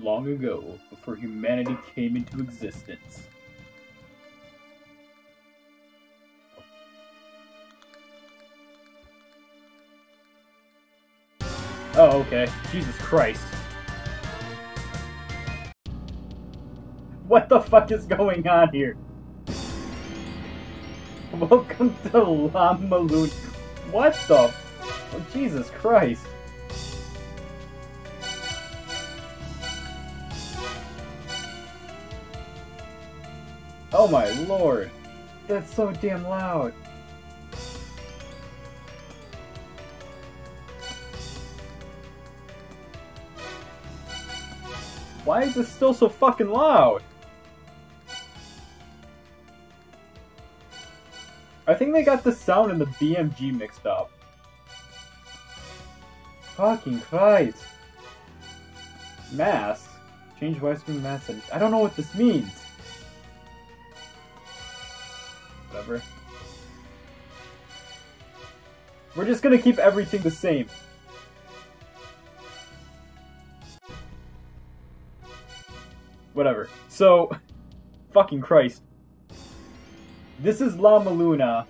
long ago, before humanity came into existence. Oh, okay. Jesus Christ. What the fuck is going on here? Welcome to La Mulana. What the? Oh, Jesus Christ. Oh my lord. That's so damn loud. Why is this still so fucking loud? I think they got the sound and the BMG mixed up. Fucking Christ. Mass. Change widescreen mask. I don't know what this means. Whatever. We're just gonna keep everything the same. Whatever. So, fucking Christ. This is La Mulana.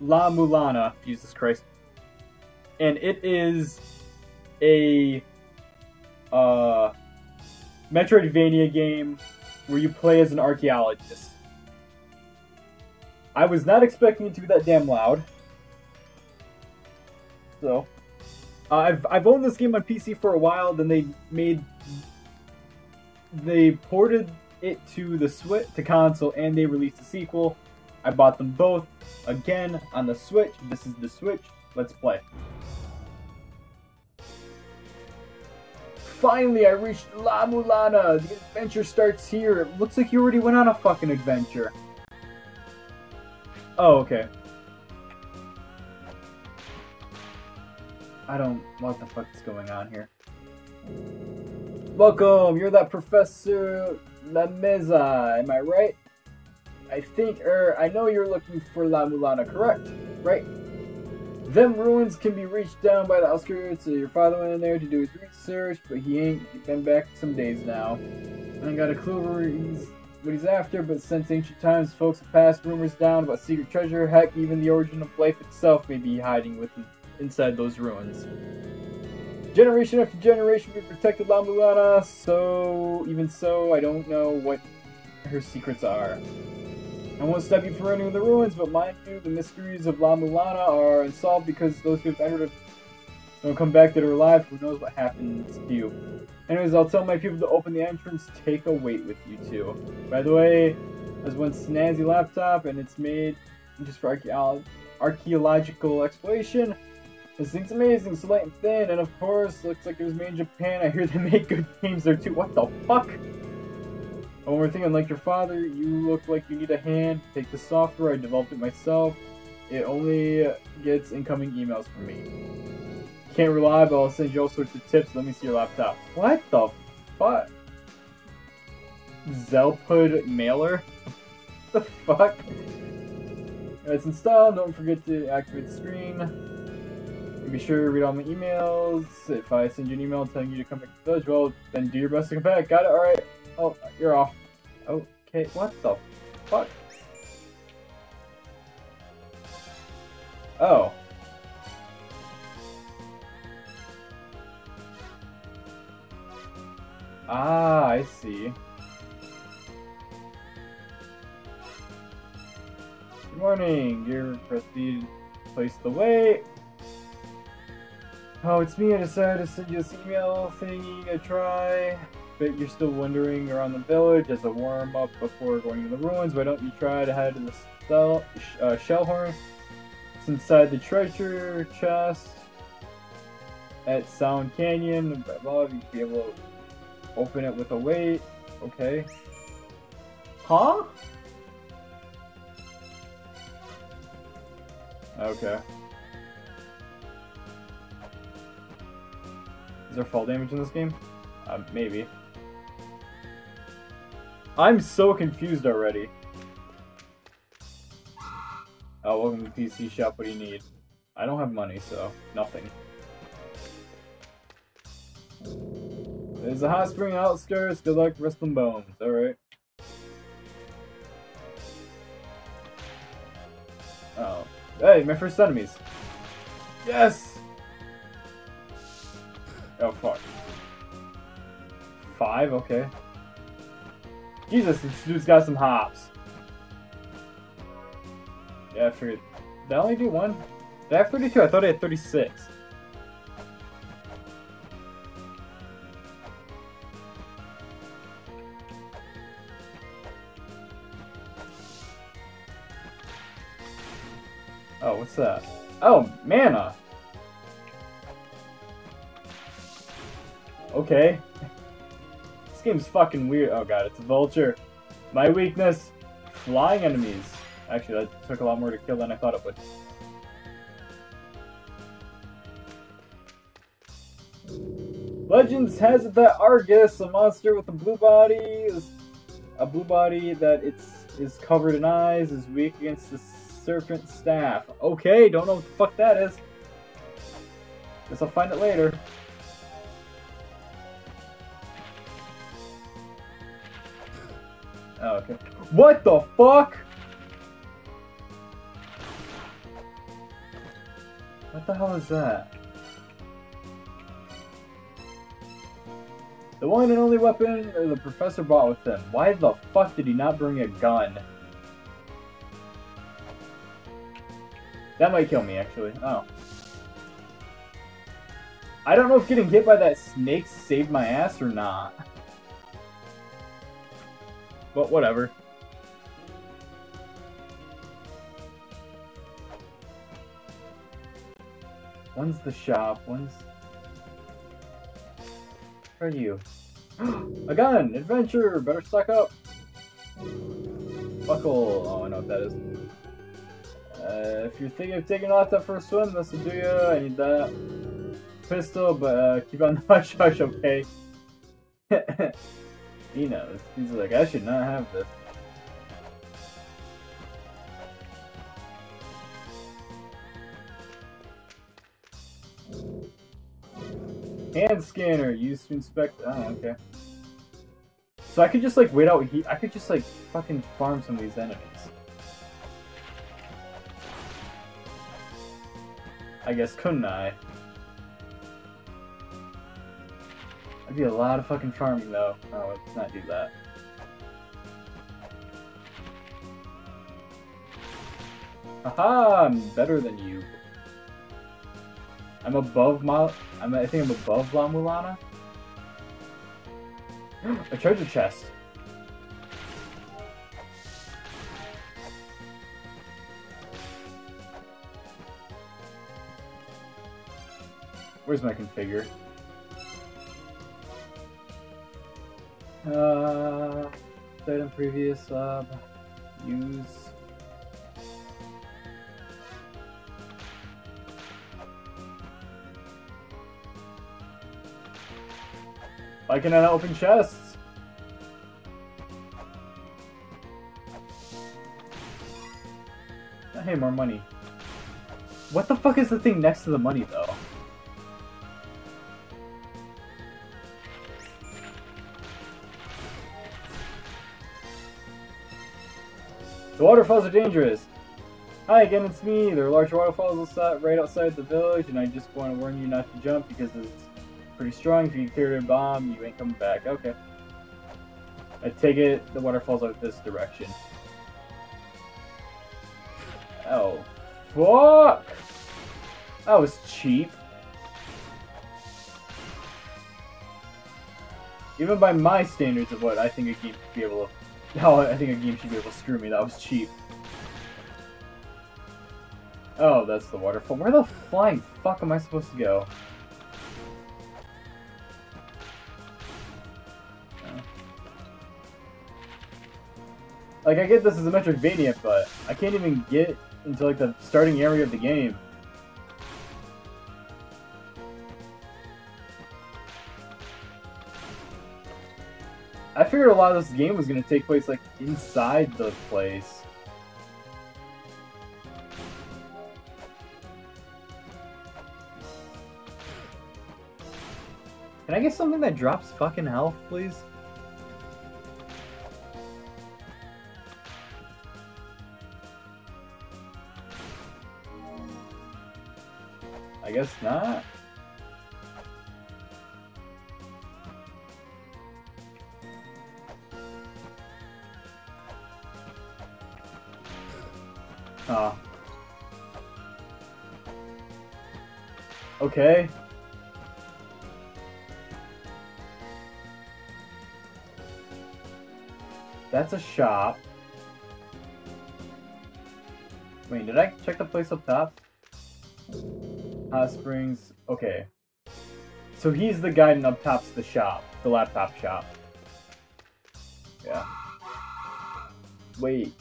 La Mulana, Jesus Christ. And it is a uh, Metroidvania game where you play as an archaeologist. I was not expecting it to be that damn loud. So, uh, I've I've owned this game on PC for a while. Then they made they ported it to the Switch to console, and they released a sequel. I bought them both again on the Switch. This is the Switch. Let's play. Finally, I reached La Mulana. The adventure starts here. It looks like you already went on a fucking adventure. Oh, okay. I don't... What the fuck is going on here? Welcome! You're that Professor Lemeza, am I right? I think, er, I know you're looking for La Mulana, correct? Right? Them ruins can be reached down by the outskirts. so Your father went in there to do his research, but he ain't been back some days now. I got a clue where he's, what he's after, but since ancient times, folks have passed rumors down about secret treasure. Heck, even the origin of life itself may be hiding within, inside those ruins. Generation after generation, we protected La Mulana, so even so, I don't know what her secrets are. I won't stop you from running the ruins, but mind you, the mysteries of La Mulana are unsolved because those who have entered it don't come back that are alive. Who knows what happens to you? Anyways, I'll tell my people to open the entrance. Take a weight with you too. By the way, there's one snazzy laptop, and it's made just for archaeolo archaeological exploration. This thing's amazing, so light and thin, and of course, looks like it was made in Japan. I hear they make good games there too. What the fuck? One more thing, unlike your father, you look like you need a hand. Take the software, I developed it myself. It only gets incoming emails from me. Can't rely, but I'll send you all sorts of tips. Let me see your laptop. What the fuck? Xelpud mailer? the fuck? It's installed. Don't forget to activate the screen. Be sure to read all my emails. If I send you an email telling you to come back to the village, well, then do your best to come back. Got it? Alright. Oh, you're off. Okay, what the fuck? Oh. Ah, I see. Good morning. Dear Prestige, place the way. Oh, it's me. I decided to send you this email thingy a try. But you're still wondering around the village as a warm-up before going to the ruins. Why don't you try to head to the Stel uh, Shellhorn? It's inside the treasure chest at Sound Canyon. Above, you'd be able to open it with a weight. Okay. Huh? Okay. Is there fall damage in this game? Uh, maybe. I'm so confused already. Oh, welcome to PC shop. What do you need? I don't have money, so nothing. There's a hot spring outskirts. Good luck wrestling bones. Alright. Oh. Hey, my first enemies. Yes! Oh, fuck. Five? Okay. Jesus, this dude's got some hops. Yeah, I figured. Did I only do one? Did I have 32? I thought I had 36. What's that? Oh, mana! Okay. This game's fucking weird. Oh god, it's a vulture. My weakness, flying enemies. Actually, that took a lot more to kill than I thought it would. Legends has it that Argus, a monster with a blue body, is a blue body that it's is covered in eyes, is weak against the serpent staff. Okay, don't know what the fuck that is. Guess I'll find it later. Oh, okay. What the fuck? What the hell is that? The one and only weapon uh, the professor bought with him. Why the fuck did he not bring a gun? That might kill me, actually. Oh. I don't know if getting hit by that snake saved my ass or not. But whatever. When's the shop? When's... Where are you? a gun! Adventure! Better stock up! Buckle! Oh, I know what that is. Uh, if you're thinking of taking off that first swim, this will do you. I need that pistol, but uh, keep on the hush, okay? he knows. He's like, I should not have this. Hand scanner used to inspect. Oh, okay. So I could just like wait out. I could just like fucking farm some of these enemies. I guess couldn't I? That'd be a lot of fucking farming though. Oh, let's not do that. Haha, I'm better than you. I'm above Ma- I'm, I think I'm above La Mulana. A treasure chest. Where's my configure? Uh, item previous sub. Use. Why can I not open chests? Oh, hey, more money. What the fuck is the thing next to the money, though? Waterfalls are dangerous. Hi again, it's me. There are large waterfalls right outside the village, and I just want to warn you not to jump because it's pretty strong. If you clear a bomb, you ain't coming back. Okay. I take it the waterfalls are this direction. Oh, fuck! That was cheap. Even by my standards of what I think a game should be able to no, I think a game should be able to screw me. That was cheap. Oh, that's the waterfall. Where the flying fuck am I supposed to go? Like, I get this as a Metroidvania, but I can't even get into, like, the starting area of the game. I figured a lot of this game was going to take place, like, inside the place. Can I get something that drops fucking health, please? I guess not. Oh. Okay. That's a shop. Wait, did I check the place up top? Hot Springs. Okay. So he's the guy and up top's the shop. The laptop shop. Yeah. Wait.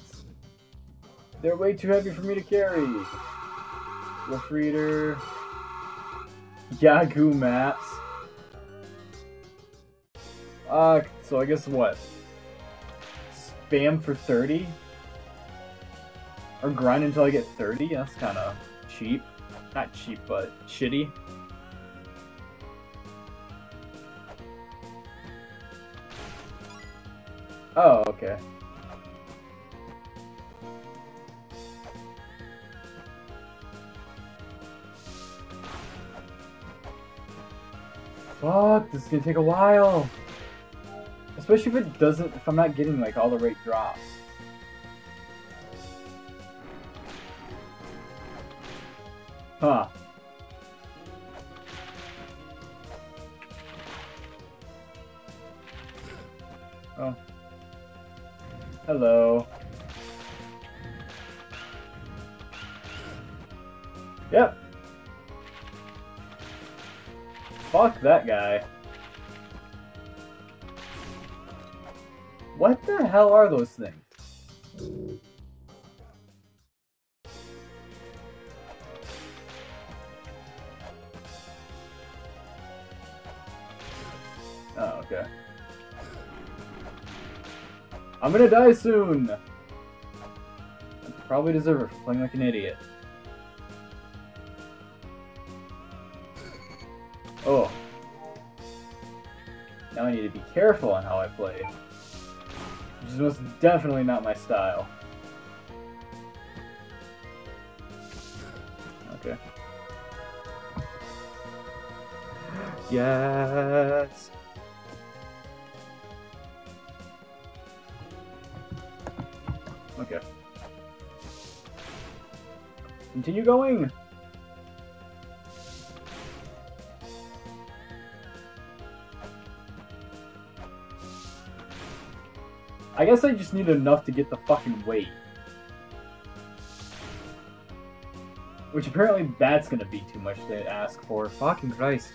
They're way too heavy for me to carry. Wolf Reader. Yahoo Maps. Uh, so I guess what? Spam for 30? Or grind until I get 30? That's kind of cheap. Not cheap, but shitty. Oh, okay. Fuck, this is gonna take a while. Especially if it doesn't, if I'm not getting like all the right drops. Huh. Oh. Hello. Yep. Fuck that guy. What the hell are those things? Oh, okay. I'm gonna die soon! I probably deserve it for playing like an idiot. Be careful on how I play. Which is most definitely not my style. Okay. Yes! Okay. Continue going! I guess I just need enough to get the fucking weight. Which apparently that's gonna be too much to ask for. Fucking Christ.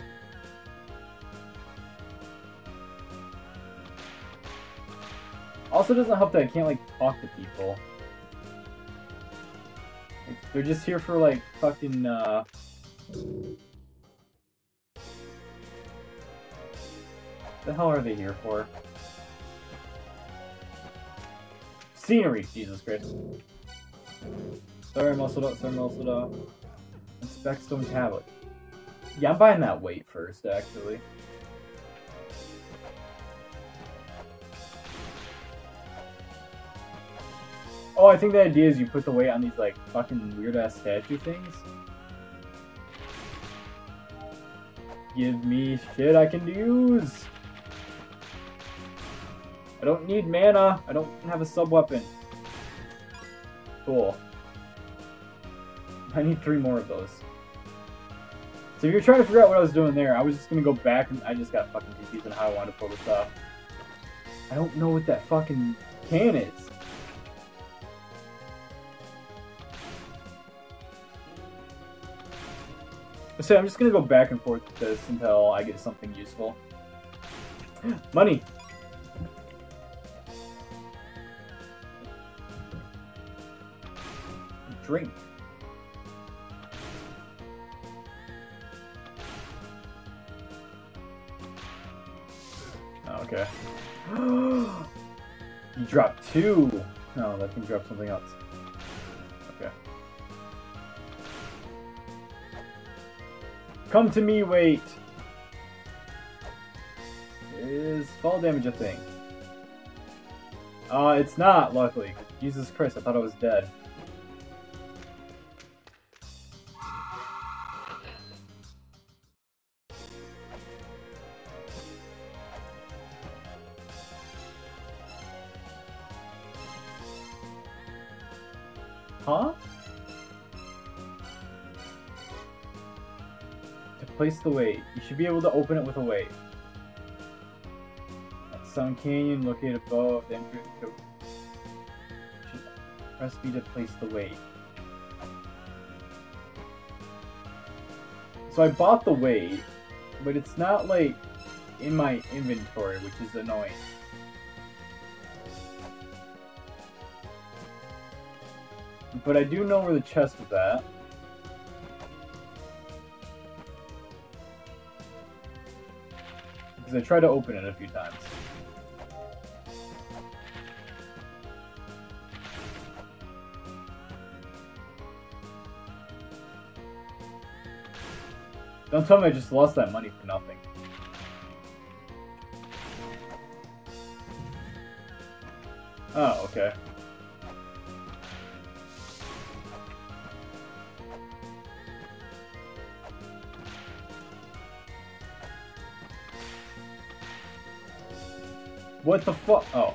Also doesn't help that I can't, like, talk to people. Like, they're just here for, like, fucking, uh... The hell are they here for? Scenery! Jesus Christ. Sorry, Muscle sorry, Muscle Inspect stone tablet. Yeah, I'm buying that weight first, actually. Oh, I think the idea is you put the weight on these, like, fucking weird-ass statue things. Give me shit I can use! I don't need mana. I don't have a sub-weapon. Cool. I need three more of those. So if you're trying to figure out what I was doing there, I was just gonna go back and I just got fucking confused on how I wanted to pull this off. I don't know what that fucking can is. So I'm just gonna go back and forth with this until I get something useful. Money! Drink. Okay. you dropped two. No, that can drop something else. Okay. Come to me, wait. Is fall damage a thing? Uh, it's not, luckily. Jesus Christ, I thought I was dead. The weight. You should be able to open it with a weight. Sun Canyon located above the entrance to press B to place the weight. So I bought the weight, but it's not like in my inventory, which is annoying. But I do know where the chest was at. Because I tried to open it a few times. Don't tell me I just lost that money for nothing. Oh, okay. What the fuck? Oh.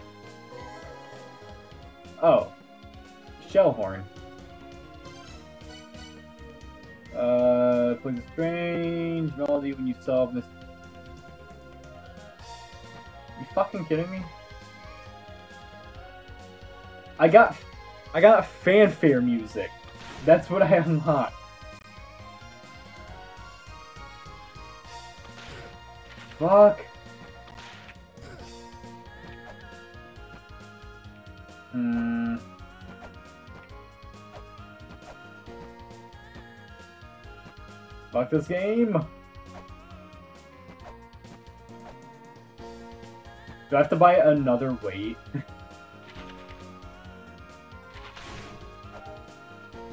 Oh. Shellhorn. Uh, plays a strange melody when you solve this. You fucking kidding me? I got, I got fanfare music. That's what I unlocked. Fuck. Hmm. Fuck this game. Do I have to buy another weight?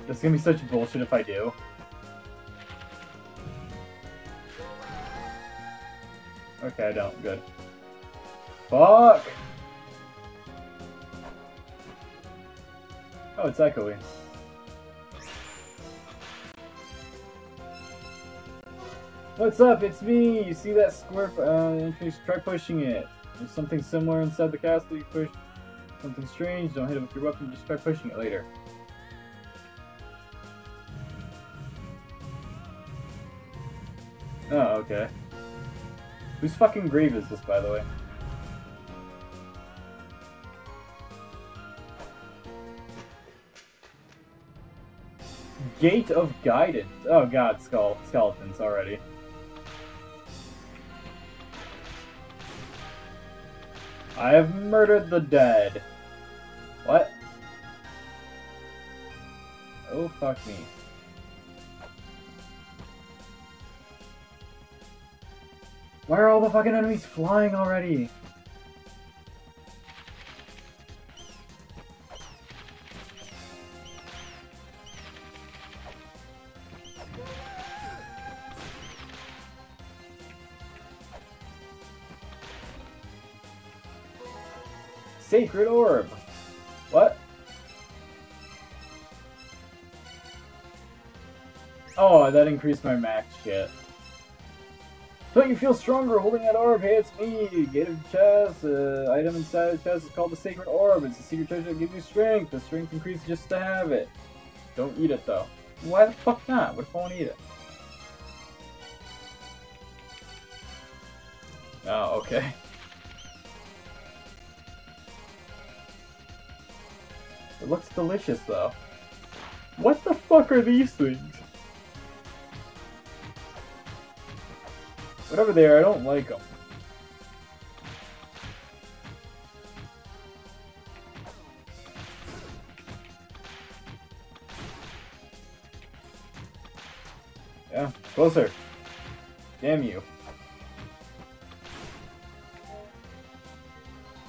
this is gonna be such bullshit if I do. Okay, I don't. Good. Fuck! Oh, it's echoing. What's up? It's me! You see that square uh? Try pushing it. There's something similar inside the castle. You push something strange. Don't hit it with your weapon. Just try pushing it later. Oh, okay. Whose fucking grave is this, by the way? Gate of Guidance. Oh god, skull skeletons already. I have murdered the dead. What? Oh, fuck me. Why are all the fucking enemies flying already? Sacred Orb. What? Oh, that increased my max shit. Don't you feel stronger holding that orb? Hey, it's me! Gate of chest. Uh, item inside the chest is called the Sacred Orb. It's a secret treasure that gives you strength. The strength increases just to have it. Don't eat it, though. Why the fuck not? What if I want to eat it? Oh, okay. It looks delicious, though. What the fuck are these things? Whatever they are, I don't like them. Yeah, closer. Damn you.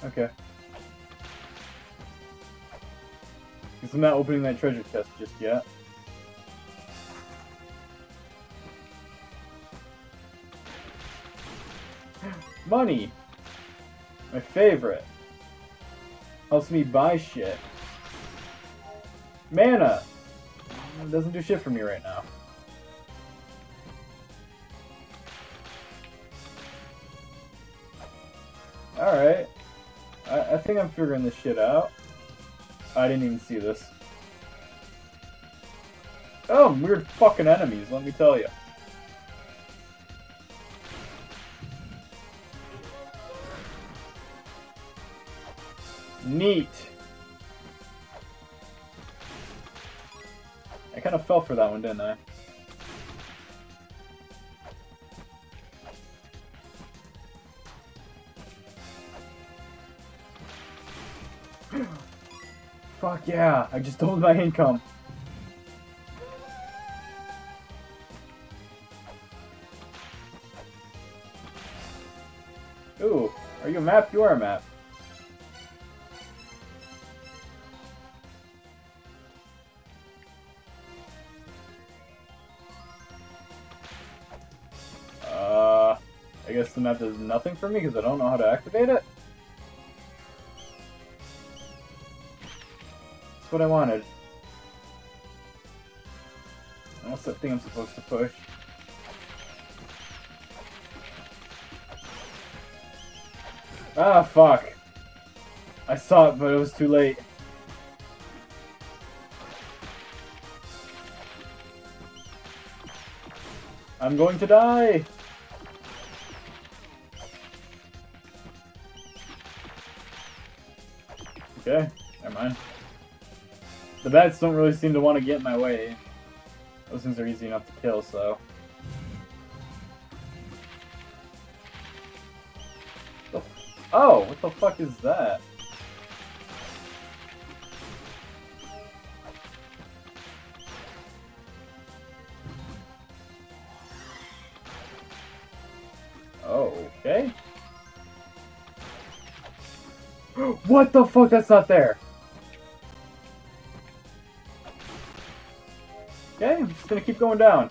Okay. I'm not opening that treasure chest just yet. Money! My favorite. Helps me buy shit. Mana! It doesn't do shit for me right now. Alright. I, I think I'm figuring this shit out. I didn't even see this. Oh, weird fucking enemies, let me tell you. Neat. I kind of fell for that one, didn't I? Fuck yeah, I just doubled my income. Ooh, are you a map? You are a map. Uh, I guess the map does nothing for me because I don't know how to activate it? What I wanted. What's that thing I'm supposed to push? Ah, fuck. I saw it, but it was too late. I'm going to die! Bats don't really seem to want to get in my way. Those things are easy enough to kill, so... Oh, what the fuck is that? Okay. what the fuck? That's not there. Keep going down.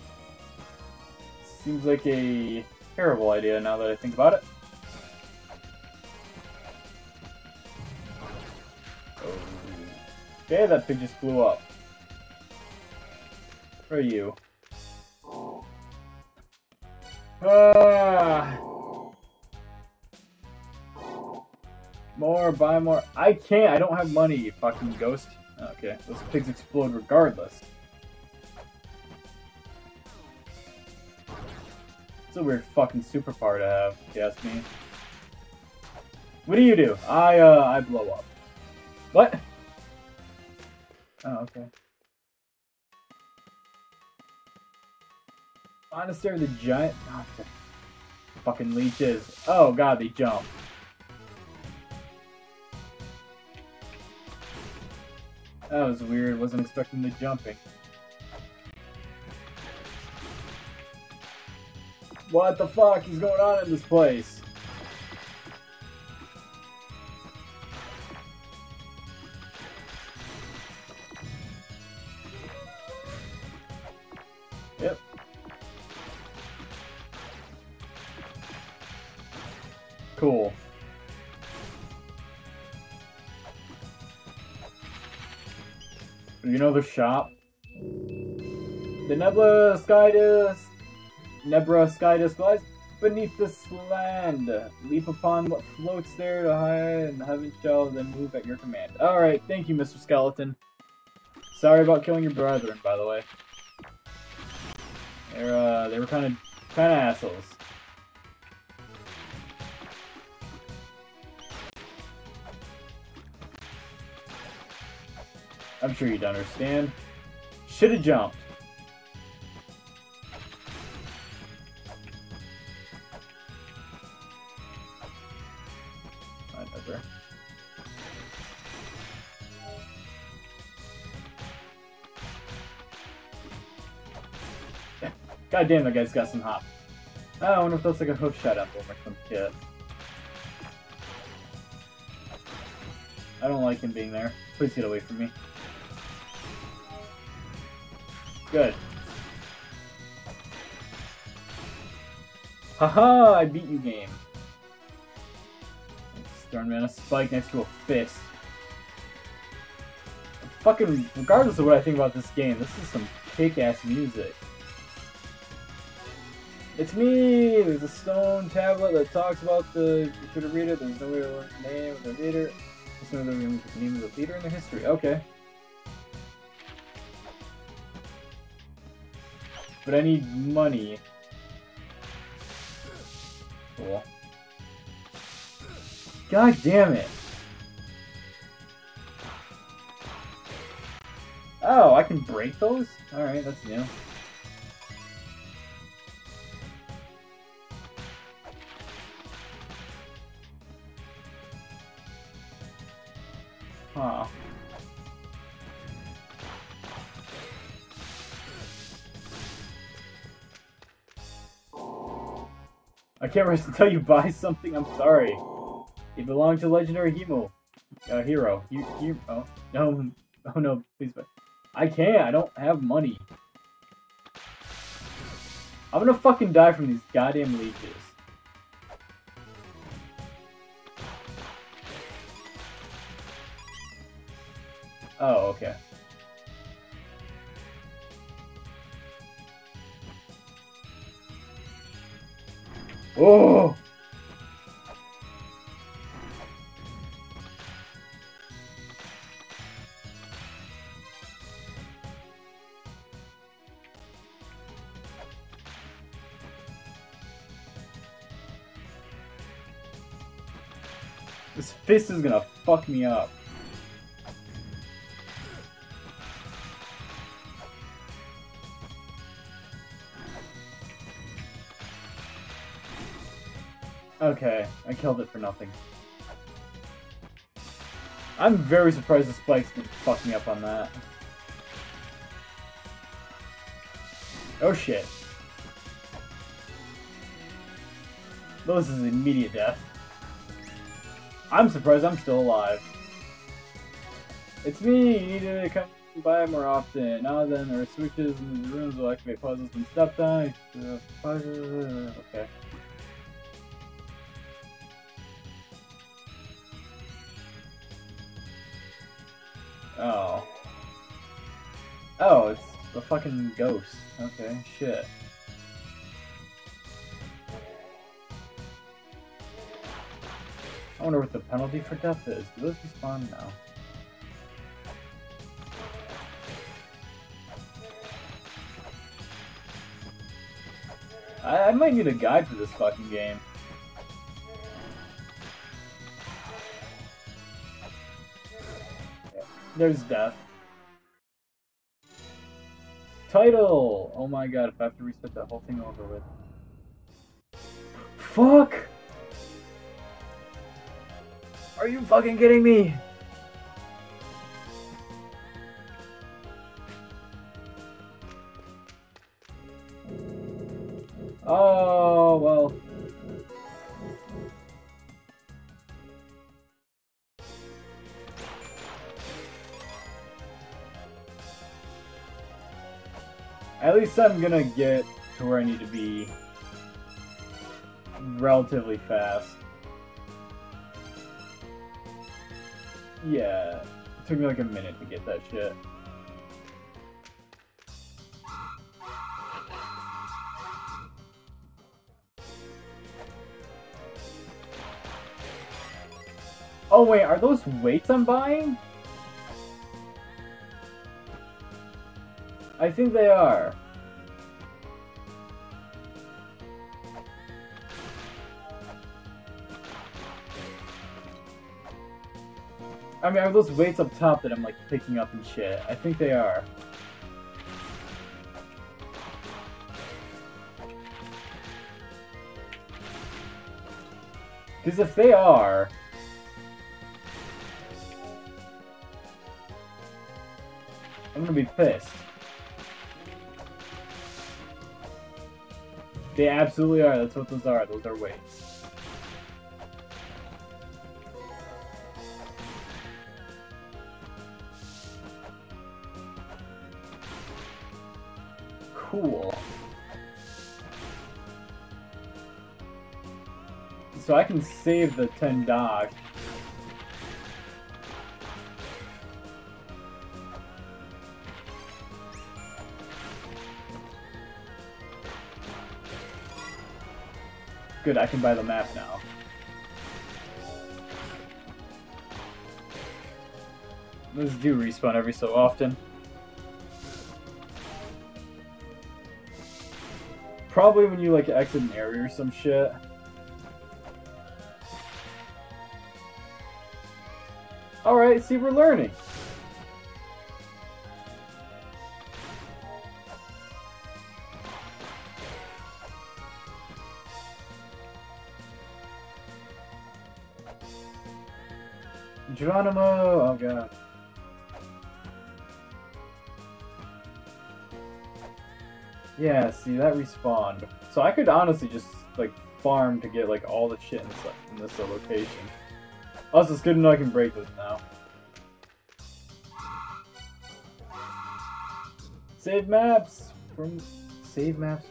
Seems like a terrible idea now that I think about it. Okay, that pig just blew up. Where are you? Ah! More, buy more. I can't, I don't have money, you fucking ghost. Okay, those pigs explode regardless. It's a weird fucking superpower to have, if you ask me. What do you do? I, uh, I blow up. What? Oh, okay. Monastery of the Giant... The fucking leeches. Oh god, they jump. That was weird. Wasn't expecting the jumping. What the fuck is going on in this place? Yep. Cool. You know the shop? The Nebula Skydisc Nebra Skydisc lies beneath this land. Leap upon what floats there to hide in the heaven shall, then move at your command. Alright, thank you, Mr. Skeleton. Sorry about killing your brethren, by the way. They're, uh, they were kind of, kind of assholes. I'm sure you'd understand. Should have jumped. God damn, that guy's got some hop. Oh, I wonder if that's like a hook shot apple or some shit. I don't like him being there. Please get away from me. Good. Haha, I beat you game. Blackthorn, man. A spike next to a fist. Fucking, regardless of what I think about this game, this is some kick-ass music. It's me! There's a stone tablet that talks about the... You should read it. There's no the name of the leader. There's no the name of the leader in the history. Okay. But I need money. Cool. God damn it! Oh, I can break those? Alright, that's new. Can't rest until you buy something, I'm sorry. It belong to legendary Hemo. Uh, hero. You, you, oh, no, oh no, please, but I can't, I don't have money. I'm gonna fucking die from these goddamn leeches. Oh, okay. Oh! This fist is gonna fuck me up. Killed it for nothing. I'm very surprised the spikes didn't fuck me up on that. Oh shit. This is immediate death. I'm surprised I'm still alive. It's me! You need to come by more often. Now then, there are switches in the rooms will activate puzzles when stepped on. Okay. Oh, it's the fucking ghost. Okay, shit. I wonder what the penalty for death is. Do those respawn now? I, I might need a guide for this fucking game. There's death. Title! Oh my god, if I have to reset that whole thing over with. Fuck! Are you fucking kidding me? Least I'm gonna get to where I need to be relatively fast. Yeah, it took me like a minute to get that shit. Oh wait, are those weights I'm buying? I think they are. I mean, are those weights up top that I'm like picking up and shit? I think they are. Because if they are... I'm gonna be pissed. They absolutely are, that's what those are, those are weights. cool. So I can save the 10 dog. Good, I can buy the map now. Let's do respawn every so often. Probably when you like exit an area or some shit. Alright, see we're learning. Geronimo! Oh god. Yeah, see, that respawned. So I could honestly just, like, farm to get, like, all the shit in this, in this location. Also, it's good to know I can break this now. Save maps! From... Save maps?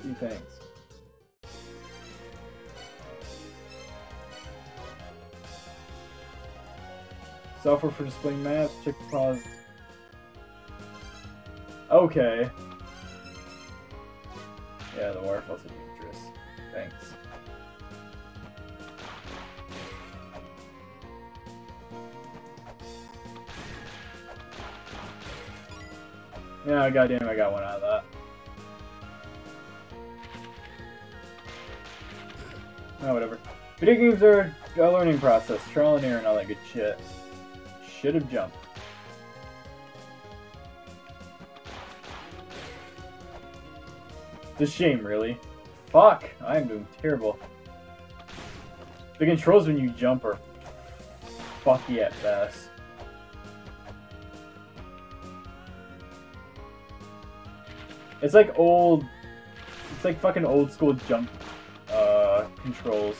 Few things. Software for displaying maps, check the pause. Okay. Yeah, the waterfalls are dangerous. Thanks. Yeah, goddamn, I got one out of that. Oh, whatever. Video games are a learning process, trial and error and all that good shit. Should have jumped. It's a shame, really. Fuck! I am doing terrible. The controls when you jump are fucky at best. It's like old... It's like fucking old school jump uh, controls.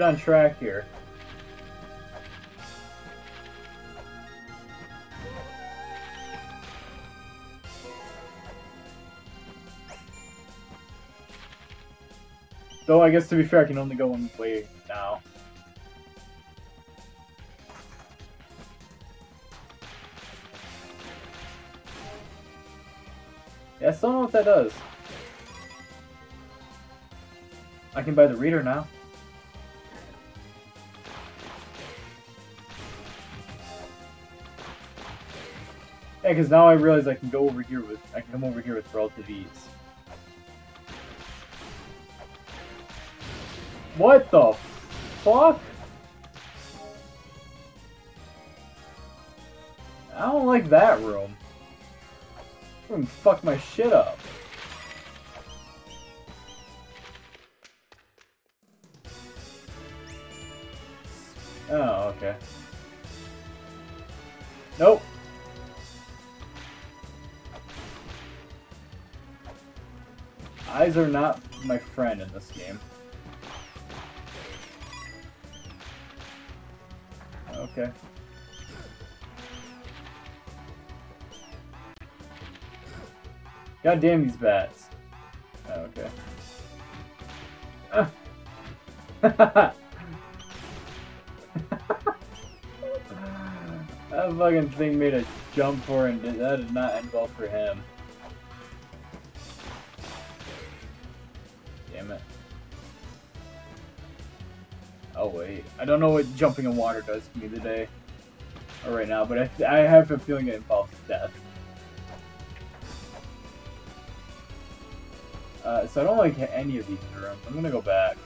Shit on track here. Though I guess to be fair, I can only go one way now. Yeah, I still don't know what that does. I can buy the reader now. Yeah, because now I realize I can go over here with I can come over here with relative ease. What the fuck? I don't like that room. Room fuck my shit up. Oh, okay. Eyes are not my friend in this game. Okay. God damn these bats. Oh, okay. that fucking thing made a jump for him. That did not end well for him. Damn it. Oh wait, I don't know what jumping in water does to me today, or right now, but I, I have a feeling it involves death. Uh, so I don't like any of these rooms. I'm gonna go back.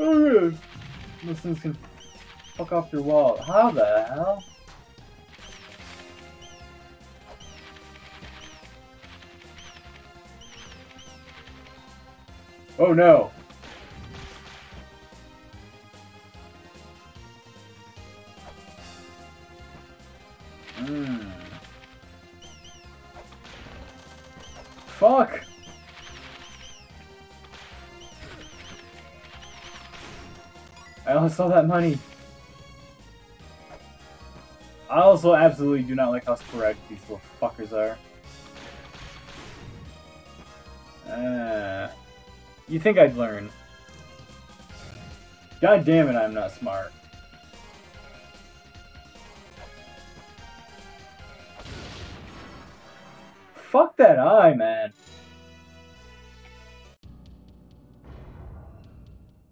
Oh, Those things can Fuck off your wall. How the hell? Oh no! Hmm. Fuck! I lost saw that money. I also absolutely do not like how sporadic these little fuckers are. Uh, you think I'd learn. God damn it, I'm not smart. Fuck that eye, man.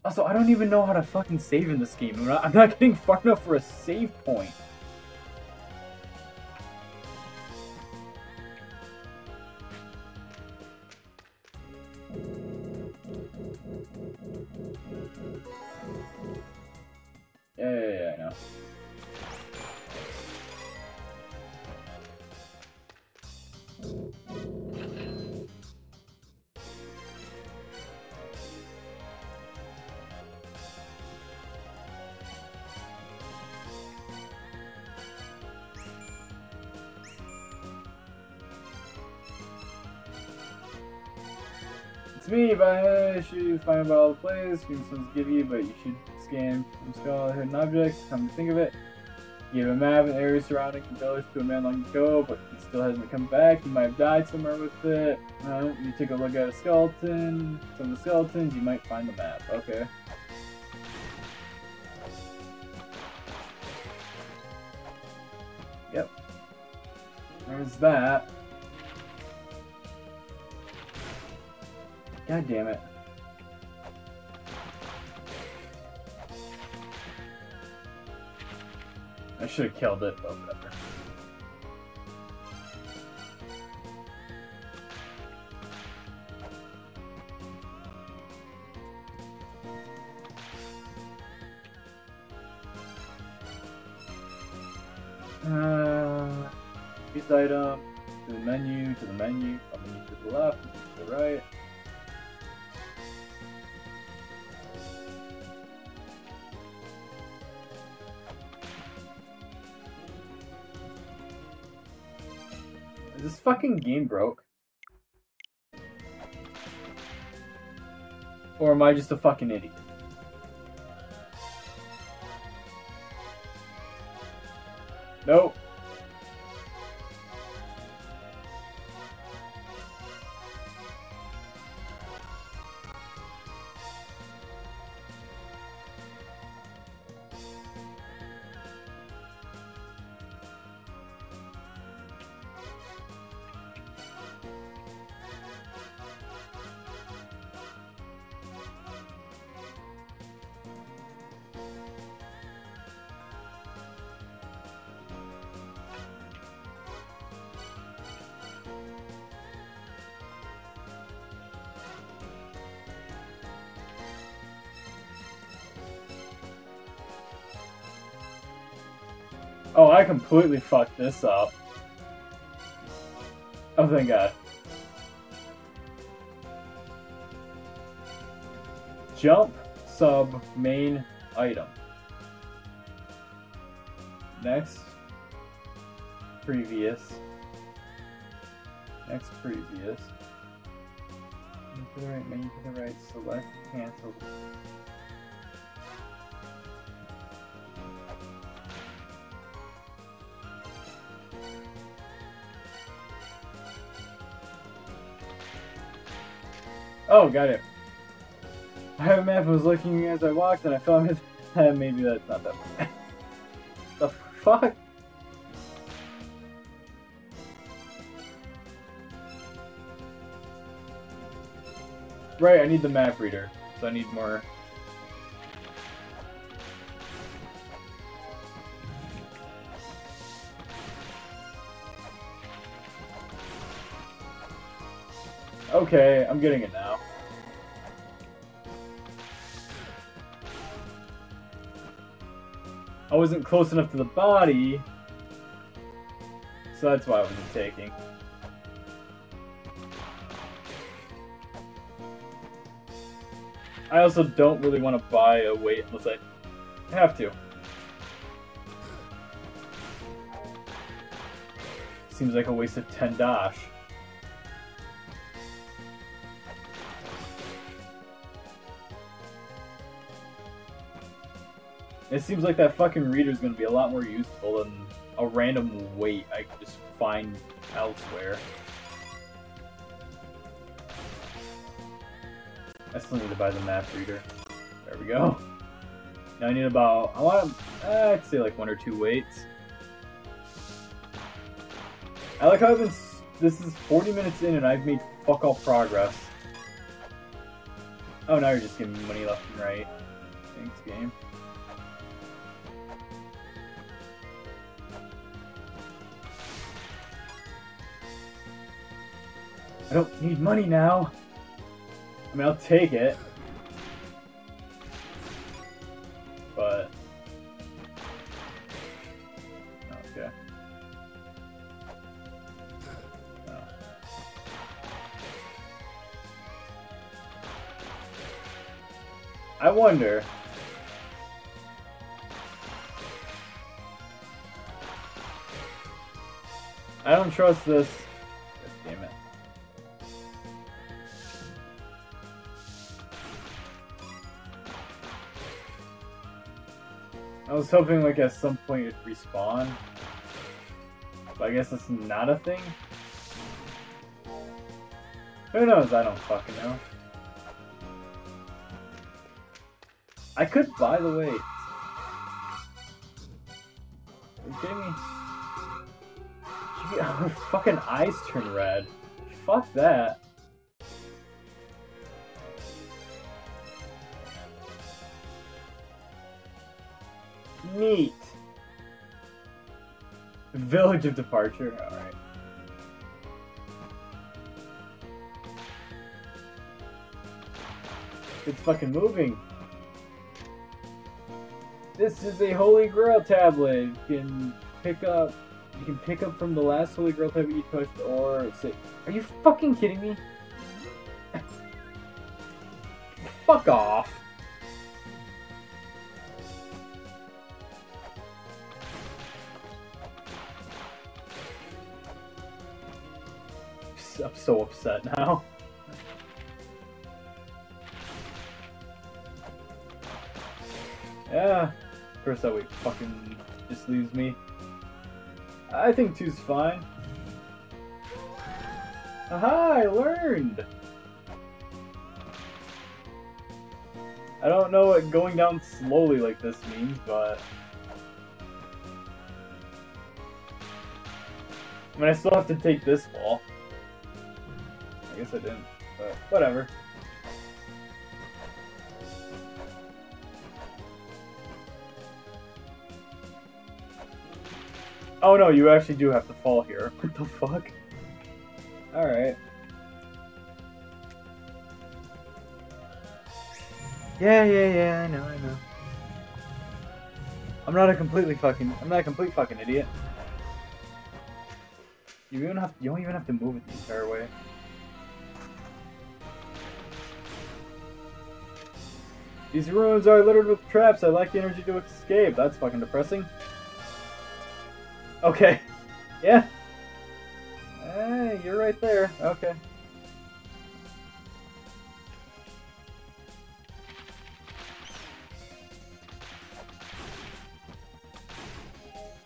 Also, I don't even know how to fucking save in this game. I'm not, I'm not getting far enough for a save point. Yeah, yeah, yeah, I know. By issues, find about all the sounds give you, but you should scan from skull hidden objects, come to think of it. Give a map and area surrounding village to a man long ago, but he still hasn't come back. He might have died somewhere with it. You take a look at a skeleton. Some of the skeletons, you might find the map. Okay. Yep. There's that. God damn it. I should have killed it, but whatever. Is this fucking game broke? Or am I just a fucking idiot? Oh, I completely fucked this up. Oh, thank God. Jump, sub, main, item. Next, previous. Next, previous. To the right, main to the right, select, cancel. Oh, got it. I have a map. I was looking as I walked, and I found it. Uh, maybe that's not that bad. the fuck? Right, I need the map reader, so I need more. Okay, I'm getting it now. Wasn't close enough to the body, so that's why I wasn't taking. I also don't really want to buy a weight unless I have to. Seems like a waste of 10 dash. It seems like that fucking reader is going to be a lot more useful than a random weight I could just find elsewhere. I still need to buy the map reader. There we go. Now I need about, I want to, uh, I'd say like one or two weights. I like how been, this is 40 minutes in and I've made fuck all progress. Oh, now you're just giving me money left and right. Thanks, game. I don't need money now. I mean, I'll take it. But... Oh, okay. Oh. I wonder... I don't trust this. Was hoping like at some point it'd respawn. But I guess it's not a thing. Who knows? I don't fucking know. I could by the you kidding me? Fucking eyes turn red. Fuck that. Neat. Village of Departure. Alright. It's fucking moving. This is a Holy Grail tablet. You can pick up. You can pick up from the last Holy Grail tablet you touched, or say, Are you fucking kidding me? Fuck off. I'm so upset now. Yeah, first that way fucking just leaves me. I think two's fine. Aha, I learned! I don't know what going down slowly like this means, but... I mean, I still have to take this fall. I guess I didn't, but whatever. Oh no, you actually do have to fall here. What the fuck? Alright. Yeah, yeah, yeah, I know, I know. I'm not a completely fucking, I'm not a complete fucking idiot. You don't have, you don't even have to move it the entire way. These ruins are littered with traps. I lack the energy to escape. That's fucking depressing. Okay. Yeah. Hey, you're right there. Okay.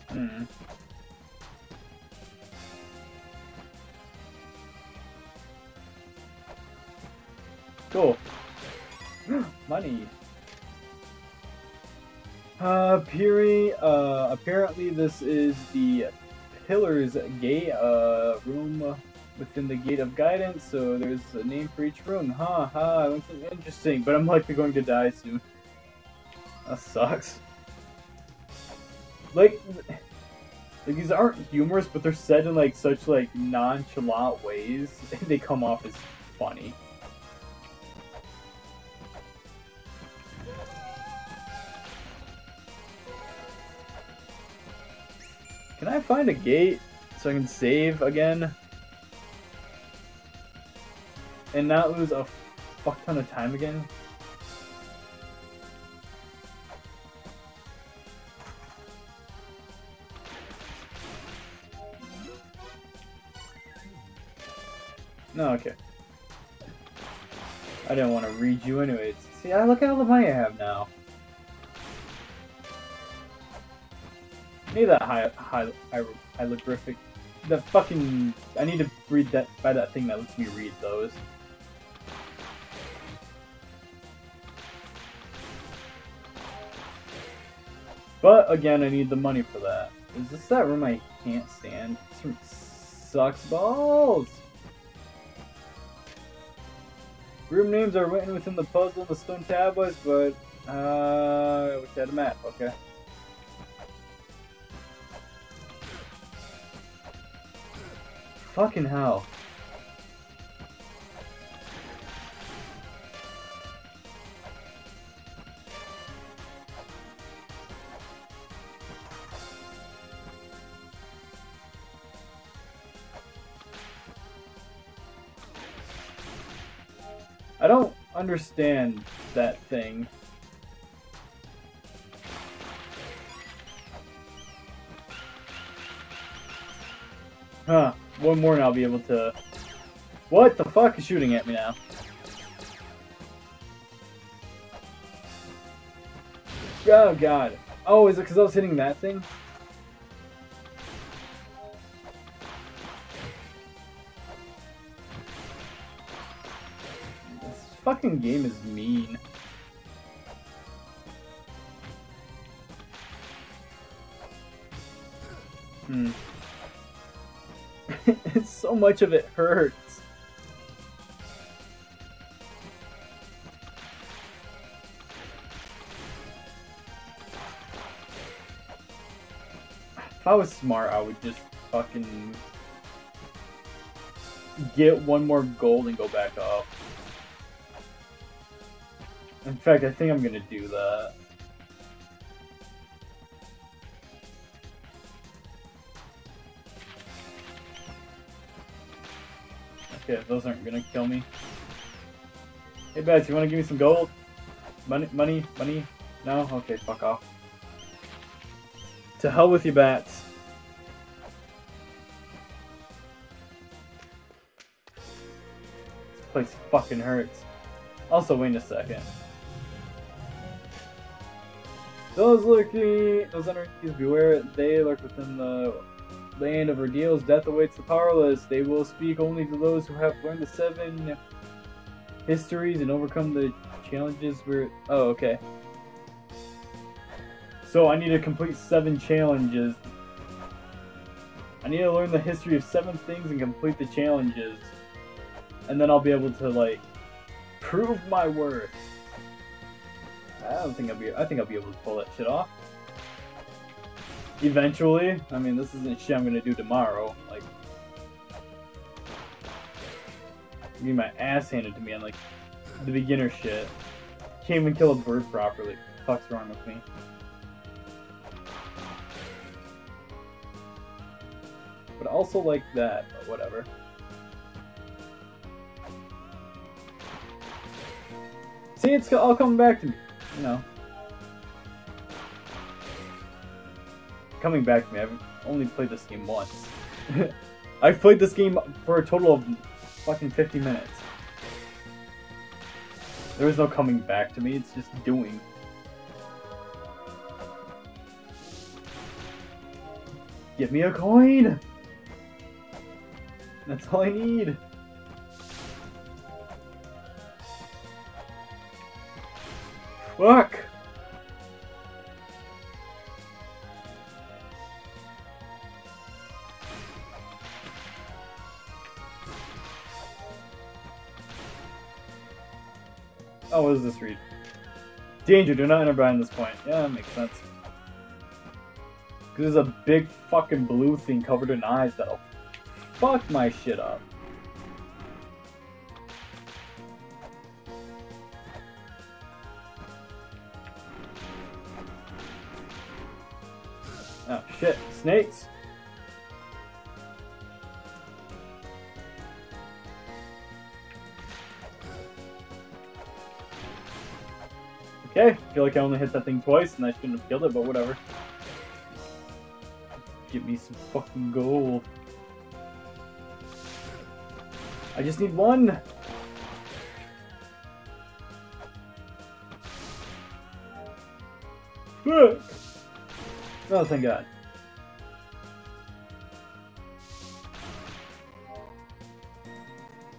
Hmm. Cool. Money. Uh, Piri, uh, apparently this is the Pillars Gate, uh, room within the Gate of Guidance, so there's a name for each room. Ha ha, looks interesting, but I'm likely going to die soon. That sucks. Like, like, these aren't humorous, but they're said in, like, such, like, nonchalant ways, they come off as funny. Can I find a gate so I can save again? And not lose a fuck ton of time again? No, okay. I didn't want to read you anyways. See, I look at all the money I have now. Need that high, high, high, hieroglyphic. The fucking. I need to read that by that thing that lets me read those. But again, I need the money for that. Is this that room I can't stand? This room sucks balls. Room names are written within the puzzle the stone tablets, but uh, I had a map. Okay. Fucking hell. I don't understand that thing. Huh. One more and I'll be able to... What the fuck is shooting at me now? Oh god. Oh, is it because I was hitting that thing? This fucking game is mean. Hmm. So much of it hurts. If I was smart, I would just fucking get one more gold and go back up. In fact, I think I'm gonna do that. Okay, those aren't gonna kill me. Hey, Bats, you wanna give me some gold? Money, money, money? No? Okay, fuck off. To hell with you, Bats. This place fucking hurts. Also, wait a second. Those lurking, those enemies, beware, they lurk within the land of ordeals. Death awaits the powerless. They will speak only to those who have learned the seven histories and overcome the challenges where. Oh, okay. So I need to complete seven challenges. I need to learn the history of seven things and complete the challenges. And then I'll be able to, like, prove my worth. I don't think I'll be. I think I'll be able to pull that shit off. Eventually, I mean, this isn't shit I'm gonna do tomorrow. Like, getting my ass handed to me on like the beginner shit. Can't even kill a bird properly. What fuck's wrong with me? But also like that, but whatever. See, it's all coming back to me you know, coming back to me. I've only played this game once. I've played this game for a total of fucking 50 minutes. There is no coming back to me, it's just doing. Give me a coin! That's all I need. Fuck! This read? Danger, do not enter behind this point. Yeah, makes sense. Because there's a big fucking blue thing covered in eyes that'll fuck my shit up. Oh shit, snakes! Feel like I only hit that thing twice and I shouldn't have killed it, but whatever. Give me some fucking gold. I just need one! Oh, thank God.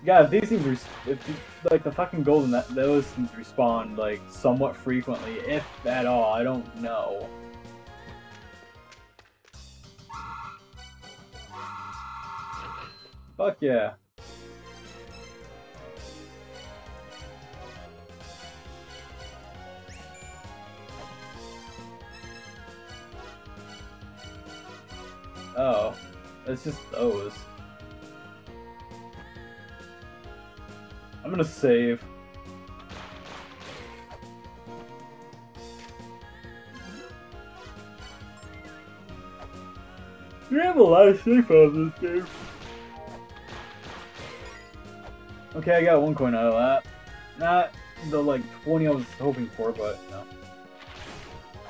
God, if these things, if like the fucking golden, that those things respawn like somewhat frequently, if at all. I don't know. Fuck yeah. Oh, it's just those. I'm gonna save. You have a lot of safe on this game. Okay, I got one coin out of that. Not the like 20 I was hoping for, but no.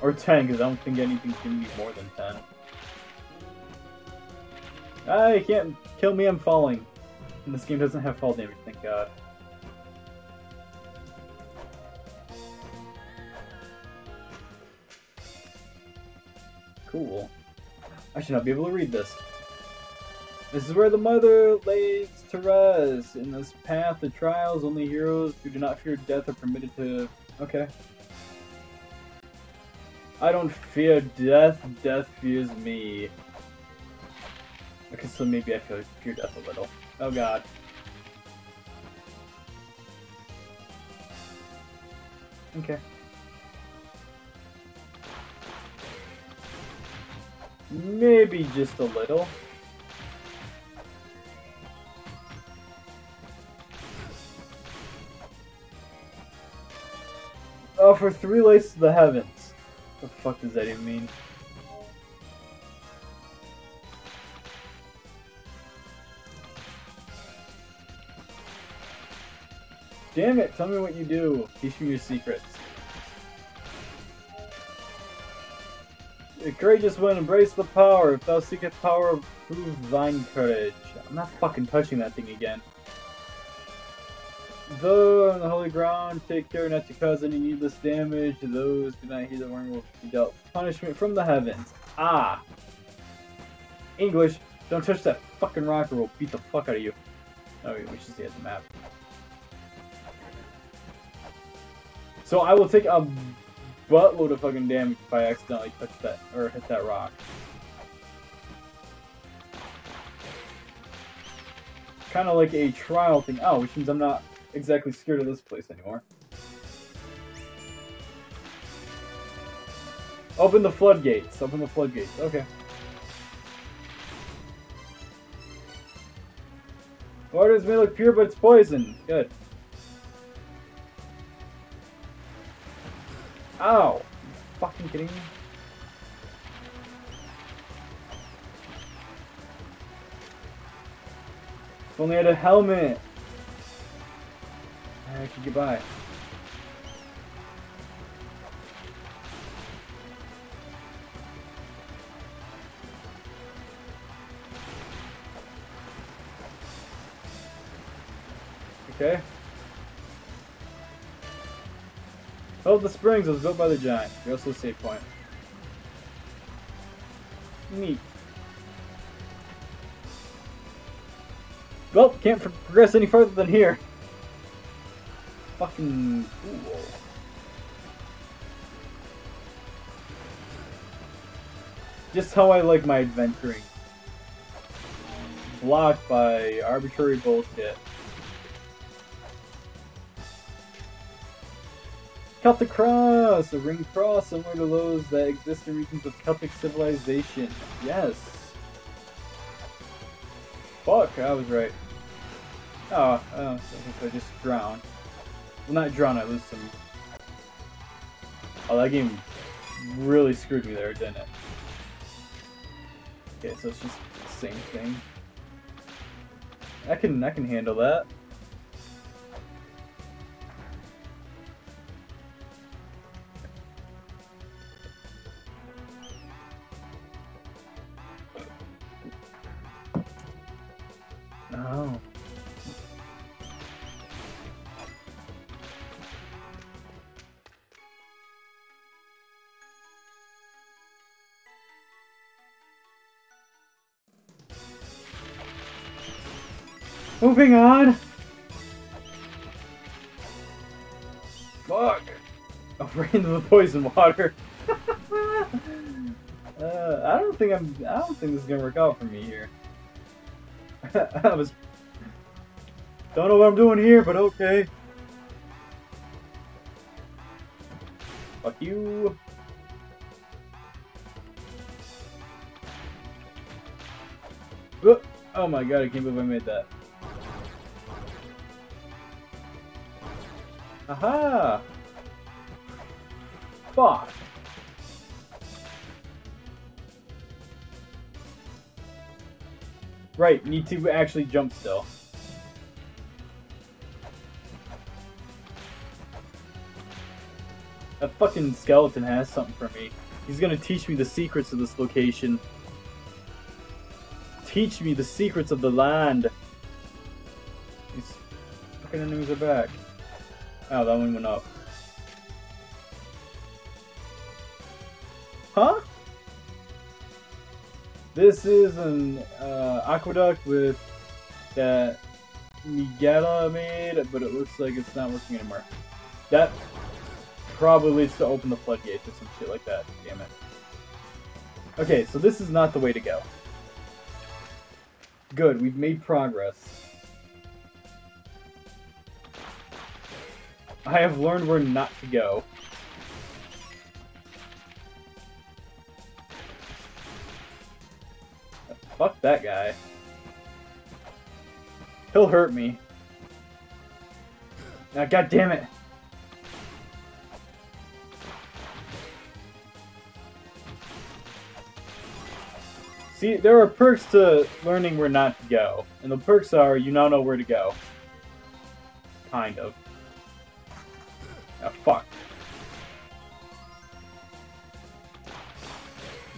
Or 10, because I don't think anything's gonna be more than 10. Ah, I can't kill me, I'm falling. And this game doesn't have fall damage, thank god. Cool. I should not be able to read this. This is where the mother lays to rest. In this path of trials, only heroes who do not fear death are permitted to... Okay. I don't fear death, death fears me. Okay, so maybe I feel, fear death a little. Oh god. Okay. Maybe just a little. Oh, for three lights to the heavens. What the fuck does that even mean? Damn it, tell me what you do. Teach me your secrets. The courageous one, embrace the power. If thou seekest power, prove thine courage. I'm not fucking touching that thing again. Though on the holy ground, take care not to cause any needless damage those who do not heed the warning will be dealt punishment from the heavens. Ah! English, don't touch that fucking rock or we'll beat the fuck out of you. Oh, we should see at the map. So I will take a buttload of fucking damage if I accidentally touch that, or hit that rock. Kind of like a trial thing. Oh, which means I'm not exactly scared of this place anymore. Open the floodgates. Open the floodgates. Okay. Waters may look pure, but it's poison. Good. Ow! Fucking kidding me? If only I had a helmet! I could get by. Okay. Oh, the springs was built by the giant. We also save point. Neat. Well, can't progress any further than here. Fucking cool. Just how I like my adventuring. Blocked by arbitrary bullshit. Celtic cross! A ring cross similar to those that exist in regions of Celtic civilization. Yes. Fuck, I was right. Oh, oh so I just drown. Well, not drown, I lose some... Oh, that game really screwed me there, didn't it? Okay, so it's just the same thing. I can, I can handle that. Oh. Moving on! Fuck! Afraid of the poison water. uh, I don't think I'm. I don't think this is gonna work out for me here. I was. Don't know what I'm doing here, but okay. Fuck you. Oh my god, I can't believe I made that. Aha! Fuck! Right, need to actually jump still. That fucking skeleton has something for me. He's gonna teach me the secrets of this location. Teach me the secrets of the land. These fucking enemies are back. Oh, that one went up. This is an uh, aqueduct with that Miguela made, but it looks like it's not working anymore. That probably leads to open the floodgates or some shit like that. Damn it. Okay, so this is not the way to go. Good, we've made progress. I have learned where not to go. Fuck that guy. He'll hurt me. Now, God damn it. See, there are perks to learning where not to go. And the perks are, you now know where to go. Kind of. Ah, fuck.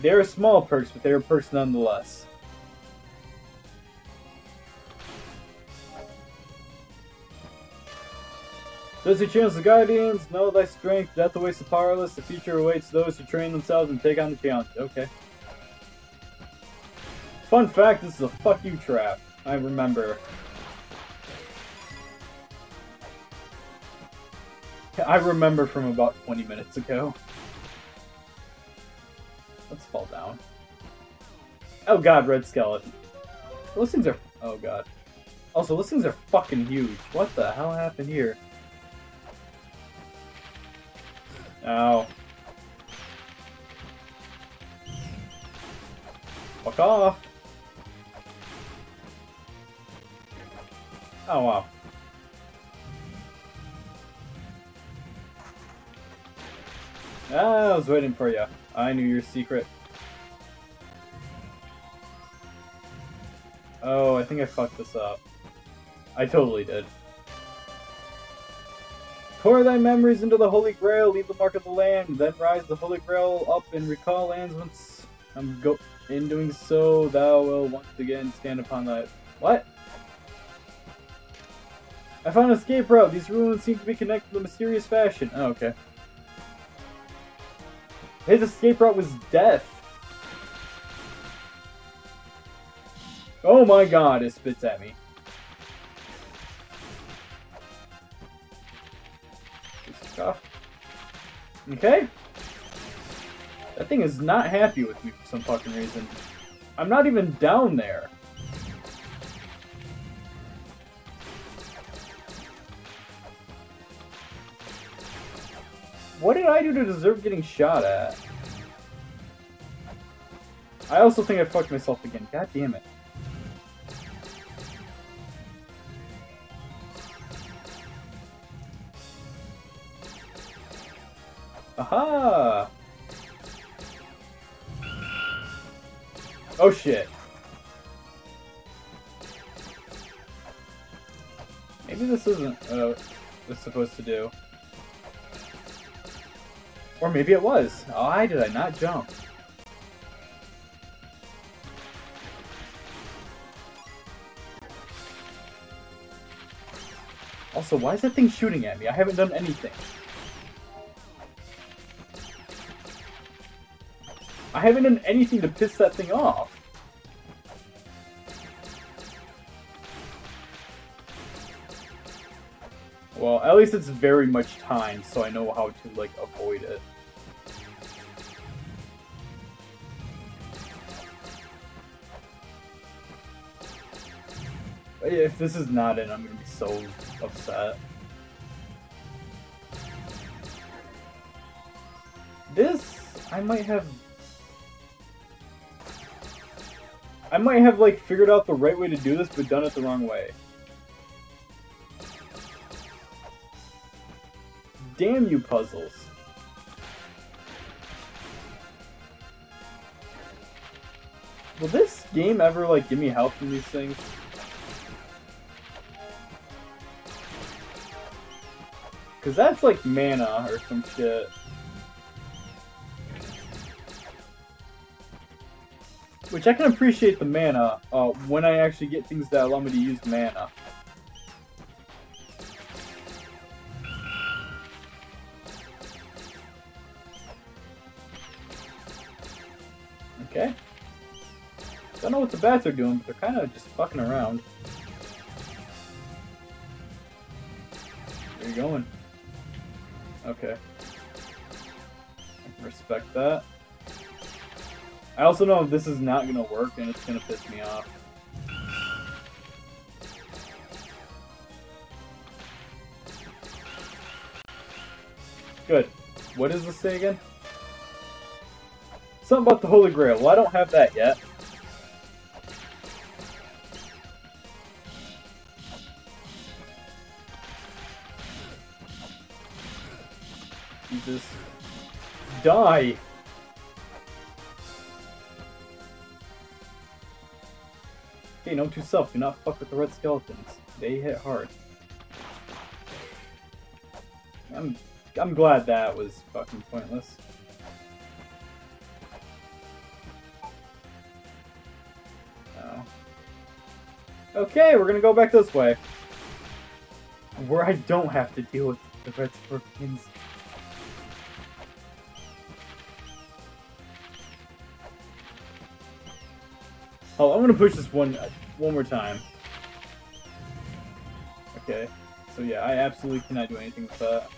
There are small perks, but they are perks nonetheless. Those who challenge the Guardians, know thy strength, death awaits the powerless, the future awaits those who train themselves and take on the challenge. Okay. Fun fact, this is a fuck you trap. I remember. I remember from about 20 minutes ago. Let's fall down. Oh god, red skeleton. Those things are... Oh god. Also, those things are fucking huge. What the hell happened here? Ow. Fuck off. Oh, wow. Ah, I was waiting for you. I knew your secret. Oh, I think I fucked this up. I totally did. Pour thy memories into the Holy Grail, leave the mark of the land, then rise the Holy Grail up and recall lands once I'm go in doing so, thou will once again stand upon thy what? I found an escape route. These ruins seem to be connected in a mysterious fashion. Oh, okay. His escape route was death. Oh my god, it spits at me. Okay. That thing is not happy with me for some fucking reason. I'm not even down there. What did I do to deserve getting shot at? I also think I fucked myself again. God damn it. Oh shit. Maybe this isn't uh, what it's supposed to do. Or maybe it was. Why did I not jump? Also, why is that thing shooting at me? I haven't done anything. I haven't done anything to piss that thing off. Well, at least it's very much time, so I know how to, like, avoid it. If this is not it, I'm gonna be so upset. This, I might have... I might have, like, figured out the right way to do this, but done it the wrong way. Damn you, puzzles. Will this game ever, like, give me help from these things? Because that's like mana or some shit. Which I can appreciate the mana uh, when I actually get things that allow me to use mana. Okay. Don't know what the bats are doing, but they're kind of just fucking around. Where you going? Okay. Respect that. I also know this is not gonna work and it's gonna piss me off. Good. What does this say again? Something about the Holy Grail. Well, I don't have that yet. Jesus. Die! Hey, note to self, do not fuck with the red skeletons. They hit hard. I'm I'm glad that was fucking pointless. Oh. Okay, we're gonna go back this way. Where I don't have to deal with the red scorpions. Oh, I'm gonna push this one one more time. Okay, so yeah, I absolutely cannot do anything with that.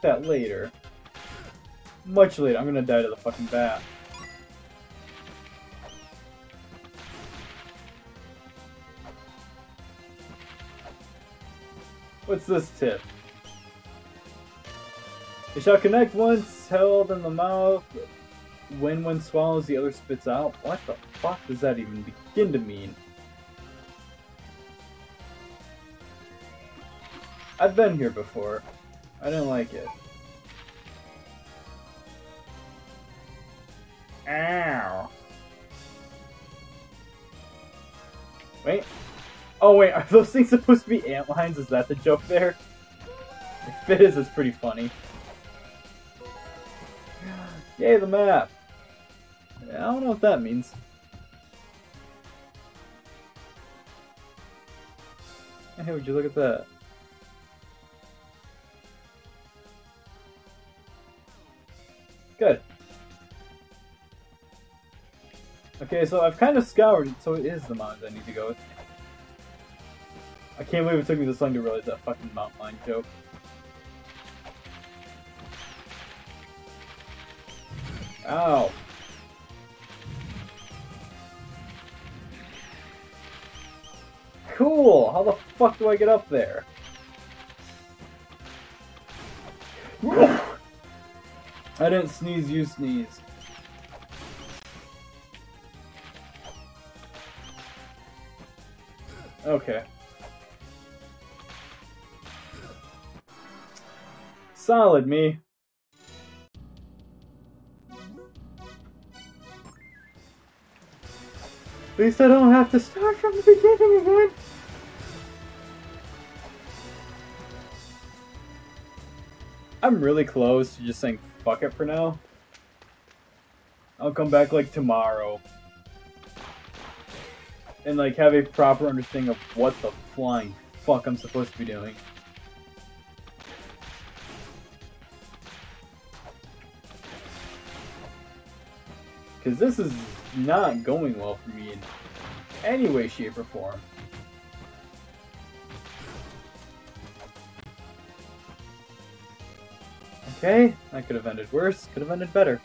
With that later. Much later. I'm gonna die to the fucking bat. What's this tip? It shall connect once held in the mouth. When one swallows, the other spits out. What the fuck does that even begin to mean? I've been here before. I didn't like it. Ow. Wait. Oh wait, are those things supposed to be ant lines? Is that the joke there? If it is, it's pretty funny. Yay, the map! I don't know what that means. Hey, would you look at that? Okay, so I've kind of scoured it, so it is the mountains I need to go with. I can't believe it took me this long to realize that fucking mountain line joke. Ow. Cool! How the fuck do I get up there? I didn't sneeze, you sneeze. Okay. Solid, me. At least I don't have to start from the beginning again. I'm really close to just saying fuck it for now. I'll come back like tomorrow. And like have a proper understanding of what the flying fuck I'm supposed to be doing. Because this is not going well for me in any way, shape, or form. Okay, that could have ended worse, could have ended better.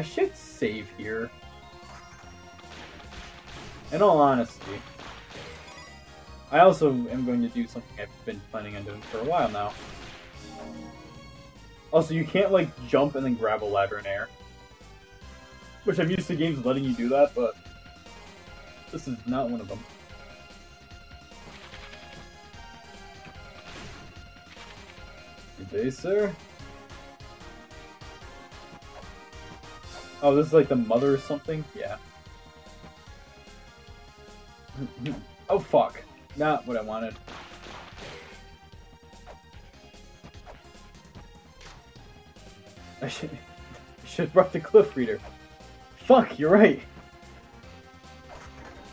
I should save here. In all honesty. I also am going to do something I've been planning on doing for a while now. Also, you can't, like, jump and then grab a ladder in air. Which I'm used to games letting you do that, but this is not one of them. Good day, sir. Oh, this is like the mother or something? Yeah. oh, fuck. Not what I wanted. I should, I should have brought the glyph reader. Fuck, you're right.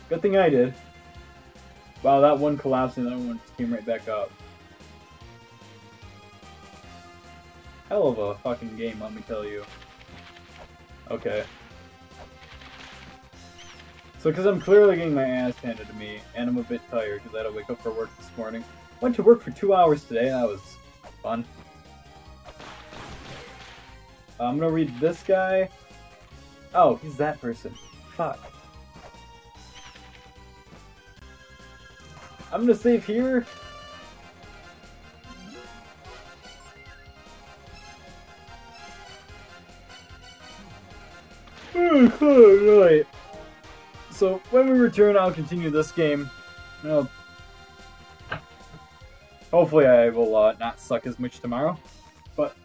Good thing I did. Wow, that one collapsed and the other one came right back up. Hell of a fucking game, let me tell you. Okay. So, because I'm clearly getting my ass handed to me, and I'm a bit tired because I had to wake up for work this morning. Went to work for two hours today, that was fun. I'm gonna read this guy. Oh, he's that person. Fuck. I'm gonna save here. right. So when we return, I'll continue this game. Well, hopefully I will uh, not suck as much tomorrow. But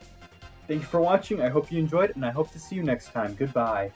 thank you for watching. I hope you enjoyed, and I hope to see you next time. Goodbye.